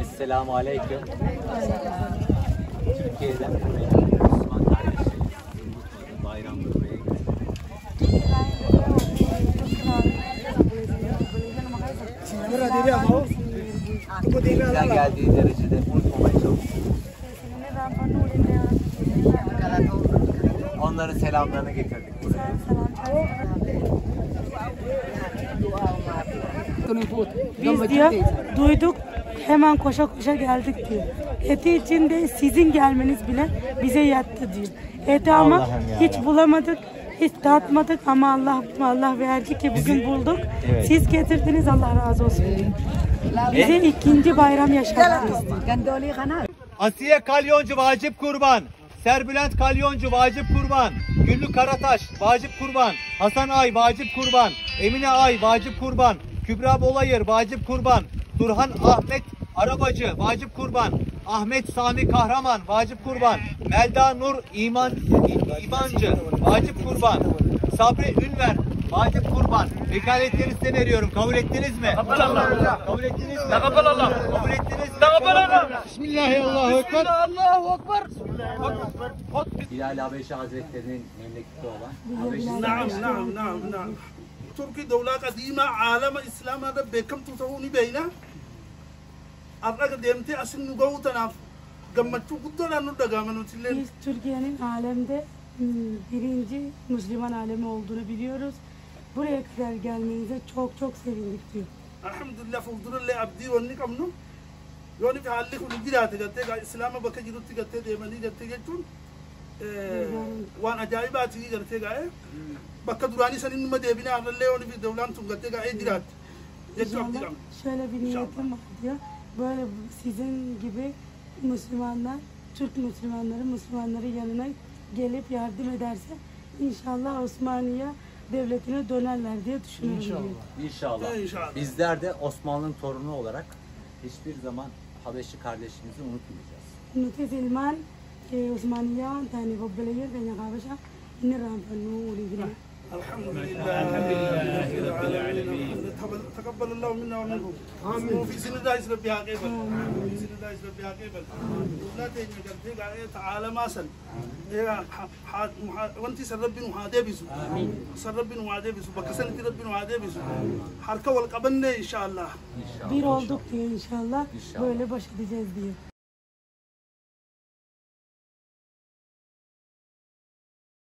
Esselamu Aleyküm. Türkiye'den buraya Müslüman kardeşlerimiz bayramda buraya geldik. Bizden geldiği derecede unutmamaya çalışıyoruz. Onların selamlarını getirdik buraya. Biz diyor duyduk hemen koşa koşa geldik diyor. Eti için de sizin gelmeniz bile bize yattı diyor. Eti ama hiç bulamadık. Hiç tatmadık ama Allah Allah verdi ki bugün bulduk. Evet. Siz getirdiniz Allah razı olsun. Bize ikinci bayram yaşattınız. Asiye Kalyoncu Vacip Kurban. Serbülent Kalyoncu Vacip Kurban. Güllü Karataş Vacip Kurban. Hasan Ay Vacip Kurban. Emine Ay Vacip Kurban. Kübra Bolayır, Vacip Kurban, Turhan Ahmet Arabacı, Vacip Kurban, Ahmet Sami Kahraman, Vacip Kurban, Melda Nur İman, İmancı, Vacip Kurban, Sabri Ünver, Vacip Kurban, vekaletleri size veriyorum. Kabul ettiniz mi? Kabul Allah. Kabul ettiniz mi? Kabul Allah. Kabul ettiniz mi? Kabul Allah. Bismillahirrahmanirrahim. Allahu Ekber. Bismillahirrahmanirrahim. Hilal Habeşi Hazretleri'nin memleketi olan. Naam, naam, naam, naam. تركي دولة قديمة عالم الإسلام هذا بكم تصوني بينا أرجع ديمتي أسن نقول تناف قمتشو قدر أنو دعامن وتلين Biz Türkiye'nin alemde hmm, birinci Müslüman alemi olduğunu biliyoruz. Buraya kadar gelmenize çok çok sevindik diyor. الحمد لله فوضر اللي أبدي وني كمنو يوني في حالك ونجرات قلت إسلام بك جرت قلت ديمني قلت جتون وأنا Eh, waan ajaa'ibaati gartee eh? gaa'e hmm. bakka duraanii san inni deebinee arrallee olii fi dawlaan tun gartee gaa'ee eh, jiraatti jechuun. Şöyle bir niyetim var diyor. Böyle sizin gibi Müslümanlar, Türk Müslümanları, Müslümanların yanına gelip yardım ederse inşallah Osmaniye devletine dönerler diye düşünüyorum. İnşallah. İnşallah. İnşallah. Bizler de Osmanlı'nın torunu olarak hiçbir zaman Habeşli kardeşimizi unutmayacağız. Unutet إيه، عثمانيان ثاني قبليين ثاني قابشة إن رامبنو وليجنا الحمد لله الحمد لله. رب العالمين تقبل الله منا ومنكم آمين في سن الله. يسلب بها قبل في سن الله. يسلب بها قبل لا تهني قلبي قاعد تعالى ما سن وانت سربين وهذا بيسو سربين وهذا بيسو بكسن تربين وهذا بيسو حركة والقبلنا إن شاء الله. بيرول دكتور إن شاء الله. بقول بشر دجاج بيه